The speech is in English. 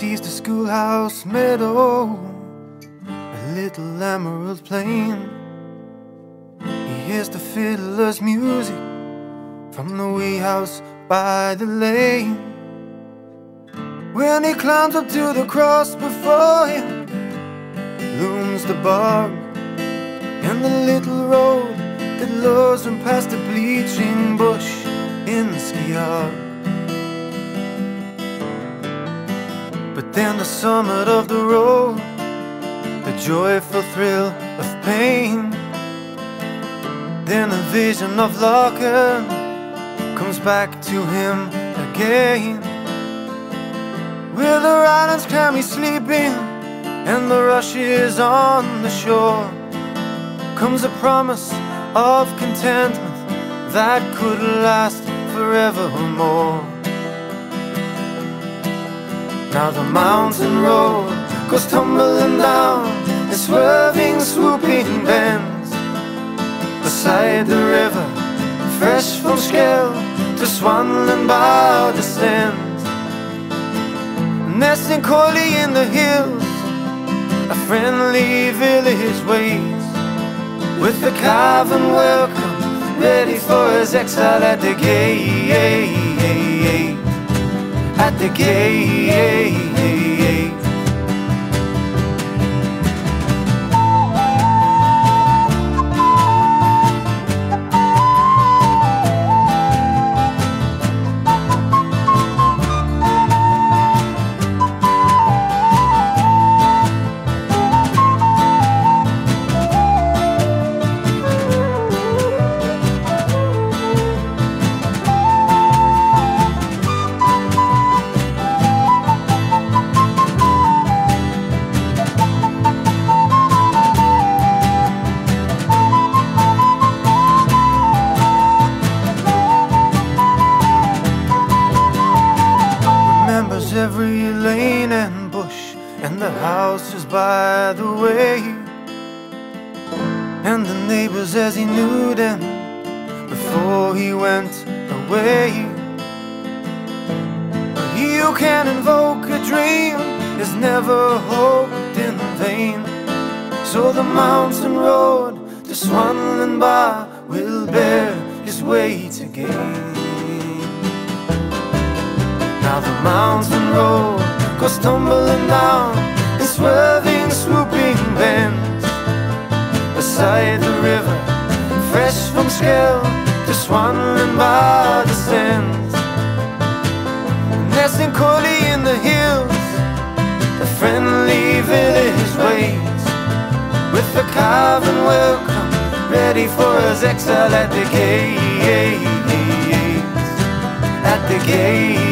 sees the schoolhouse meadow, a little emerald plain. He hears the fiddler's music from the wee house by the lane. When he climbs up to the cross before him, looms the bog and the little road that lures him past the bleaching bush in Skiold. But then the summit of the road, the joyful thrill of pain. Then the vision of Locker comes back to him again. With the islands clammy sleeping and the rushes on the shore, comes a promise of contentment that could last forevermore. Now the mountain road goes tumbling down. In swerving, swooping bends. Beside the river, fresh from scale to Swanlinbar descends. Nesting coyly in the hills, a friendly village waits with the carven welcome ready for his exile at the gate. at the gate. Lane and bush and the houses by the way and the neighbors as he knew them before he went away. He who can invoke a dream is never hoped in vain. So the mountain road to Swanlinbar will bear his weight again. The mountain road goes tumbling down in swerving, swooping bends beside the river, fresh from skill, just wandering by the sands. Nesting coyly in the hills, the friendly village waits with the carven welcome ready for his exile at the gate, at the gate.